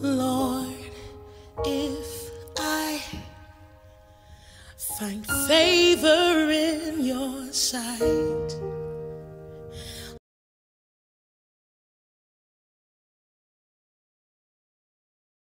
Lord, if I find favor in your sight.